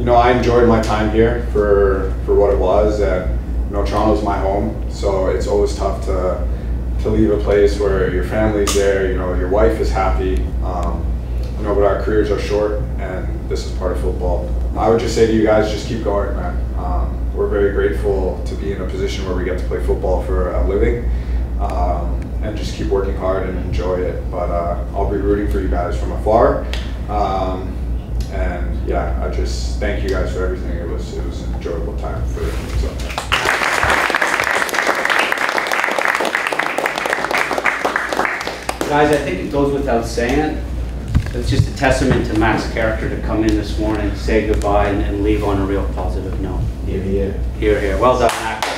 you know, I enjoyed my time here for for what it was, and you know, Toronto's my home, so it's always tough to to leave a place where your family's there. You know, your wife is happy. Um, you know, but our careers are short, and this is part of football. I would just say to you guys, just keep going, man. Um, we're very grateful to be in a position where we get to play football for a living. Um, and just keep working hard and enjoy it. But uh, I'll be rooting for you guys from afar. Um, I just thank you guys for everything. It was it was an enjoyable time for me. Guys, I think it goes without saying, it's just a testament to MAK's character to come in this morning, say goodbye, and, and leave on a real positive note. Here, here. Here, here. Well done, Matt.